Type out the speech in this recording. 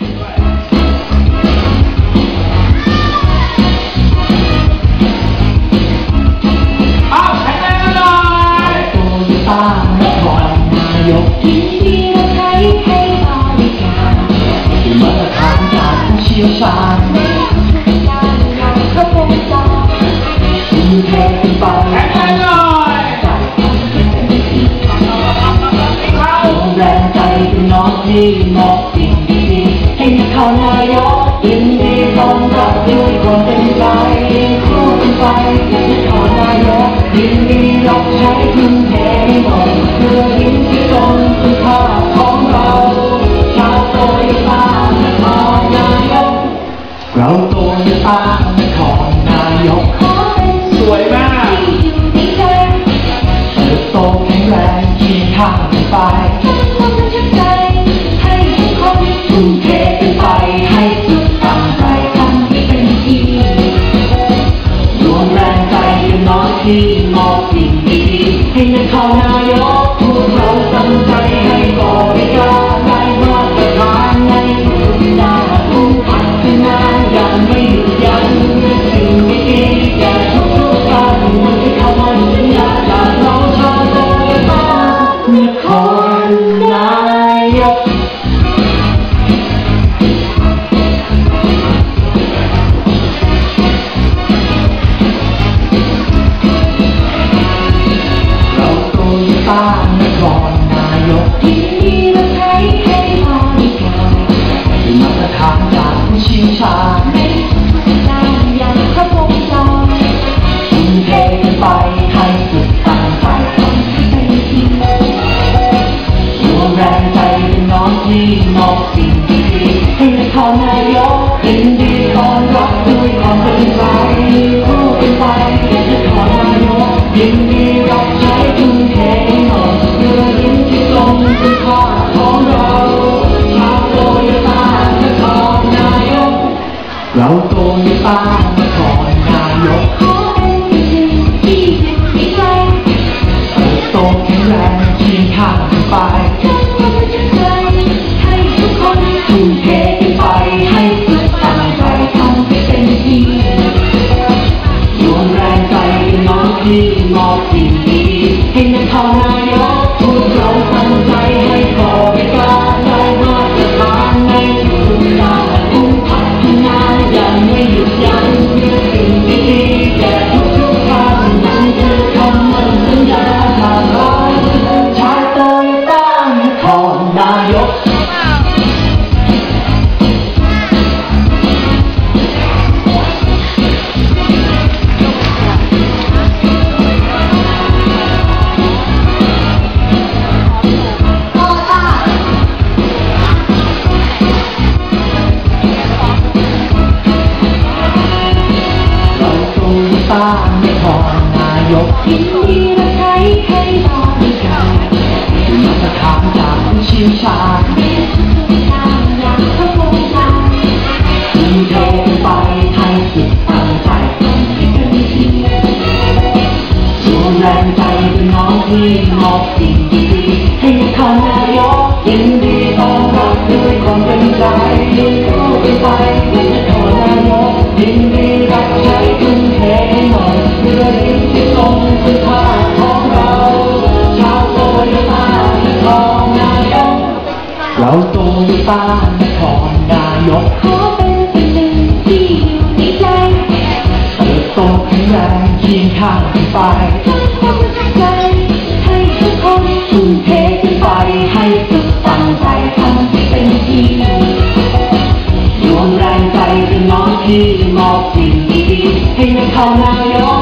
ที่มาตรฐานจากผู้เชี่ยวชาญในทุกๆการง ทุ่มเทกันไปแข็งแรงหน่อยใจให้เต็มที่เข้าลงแรงใจเป็นน้องที่มอบสิ่งดีๆให้เขานายกยินดีต้อนรับด้วยความเต็มใจคู่กันไปให้เขานายกยินดีรับใช้ทุ่มเทให้หมดเพื่อยิ้มที่ตรงคุณค่าของเราชาวโตโยต้านครนายกเราโตโยต้านครนายกสวยมากที่อยู่ในใจเติบโตแข็งแรงเคียงข้างไป เป็นน้องที่มอ โยต้านครนายกยินดีรับใช้ให้บริการที่มาตรฐานจากผู้เชี่ยวชาญในทุกๆการอย่างครบวงจรทุ่มเทไปให้สุดตั้งใจทำให้เต็มที่รวแรงใจเป็นน้องที่มอบสิ่งดีๆให้นครนายก เราโตโยต้านครนายกขอเป็นที่หนึ่งที่อยู่ในใจเติบโตแข็งแรงเคียงข้างไปทั้งความประทับใจให้ทุกคนทุ่มเทไปให้สุดตั้งใจทำให้เต็มที่รวมแรงใจน้องที่มอบสิ่งดี ยกยินดีรับใช้ให้บริการที่มาตรฐานจากผู้เชี่ยวชาญทุกๆการอย่างครบวงจรทุ่มเทกันไปให้สุดตั้งใจทำให้เต็มที่รวมแรงใจเป็นน้องที่มอบสิ่งดีาโตโยต้านครนายกขอเป็นที่หนึ่งที่อยู่ในใจเติบโตแข็งแรงเคียงข้างกันไปทั้งความใจให้ทุกคนทุ่มเทกันไปให้สุดตั้งใจทำให้เต็มที่รวมแรงใจเป็นน้องที่มอบสิ่งดีๆให้นครนายก